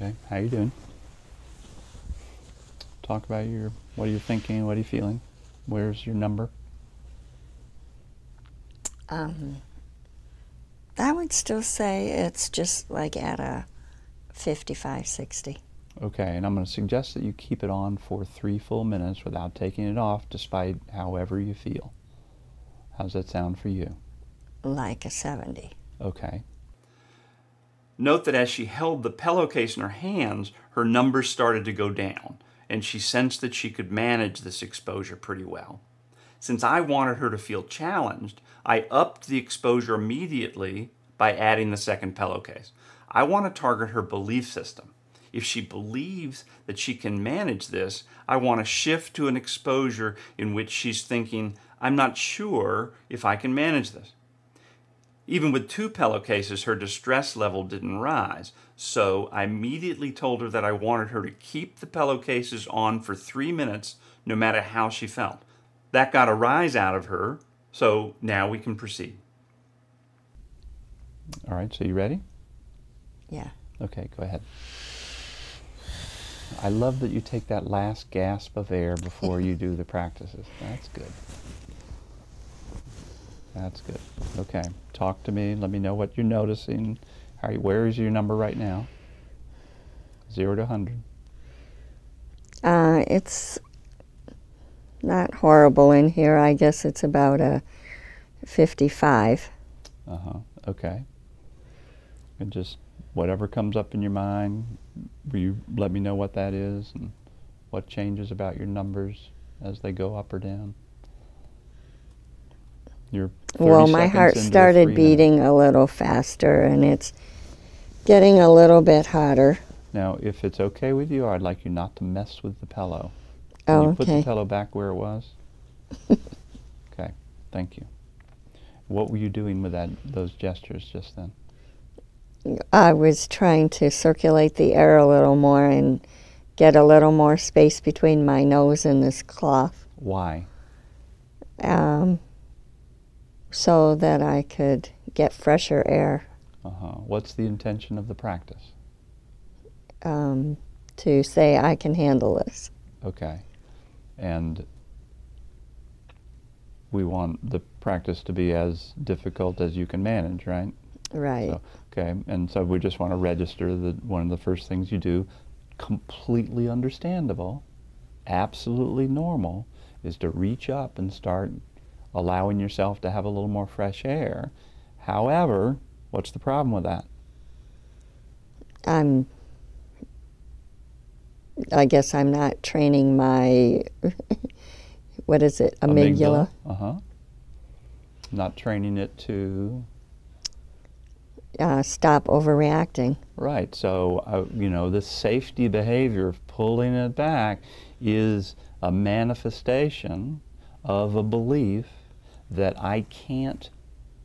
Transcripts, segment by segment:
Okay, how you doing? Talk about your, what are you thinking, what are you feeling? Where's your number? Um, I would still say it's just like at a 55, 60. Okay, and I'm going to suggest that you keep it on for three full minutes without taking it off, despite however you feel. How's that sound for you? Like a 70. Okay. Note that as she held the pillowcase in her hands, her numbers started to go down, and she sensed that she could manage this exposure pretty well. Since I wanted her to feel challenged, I upped the exposure immediately by adding the second pillowcase. I want to target her belief system. If she believes that she can manage this, I want to shift to an exposure in which she's thinking, I'm not sure if I can manage this. Even with two pillowcases, her distress level didn't rise. So I immediately told her that I wanted her to keep the pillowcases on for three minutes, no matter how she felt. That got a rise out of her, so now we can proceed. All right, so you ready? Yeah. Okay, go ahead. I love that you take that last gasp of air before you do the practices. That's good. That's good. Okay, talk to me. Let me know what you're noticing. How, where is your number right now? Zero to 100. Uh, it's not horrible in here. I guess it's about a 55. Uh huh. Okay. And just whatever comes up in your mind, will you let me know what that is and what changes about your numbers as they go up or down? You're Well, my heart started beating minutes. a little faster and it's getting a little bit hotter. Now, if it's okay with you, I'd like you not to mess with the pillow. Can Oh, you put the pillow back where it was? okay, thank you. What were you doing with that those gestures just then? I was trying to circulate the air a little more and get a little more space between my nose and this cloth Why? um, so that I could get fresher air Uh-huh. What's the intention of the practice? um, to say I can handle this. Okay. And we want the practice to be as difficult as you can manage, right? Right. So, okay, and so we just want to register that one of the first things you do, completely understandable, absolutely normal, is to reach up and start allowing yourself to have a little more fresh air. However, what's the problem with that? I'm. I guess I'm not training my. what is it? Amygdala. Uh huh. Not training it to Uh, stop overreacting. Right. So, uh, you know, this safety behavior of pulling it back is a manifestation of a belief that I can't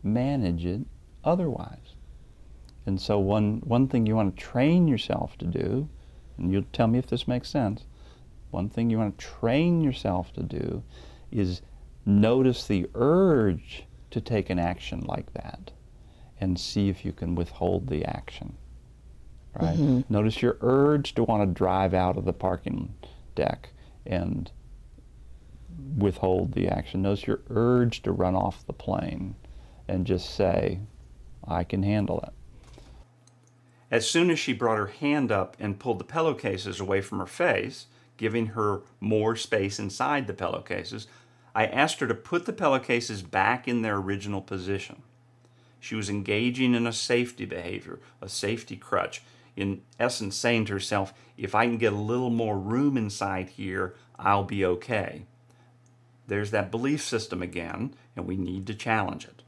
manage it otherwise. And so, one, one thing you want to train yourself to do, and you'll tell me if this makes sense, one thing you want to train yourself to do is notice the urge to take an action like that and see if you can withhold the action. Right? Mhm. Notice your urge to want to drive out of the parking deck and withhold the action. Notice your urge to run off the plane and just say, I can handle it. As soon as she brought her hand up and pulled the pillowcases away from her face, giving her more space inside the pillowcases, I asked her to put the pillowcases back in their original position. She was engaging in a safety behavior, a safety crutch, in essence saying to herself, if I can get a little more room inside here, I'll be okay. There's that belief system again, and we need to challenge it.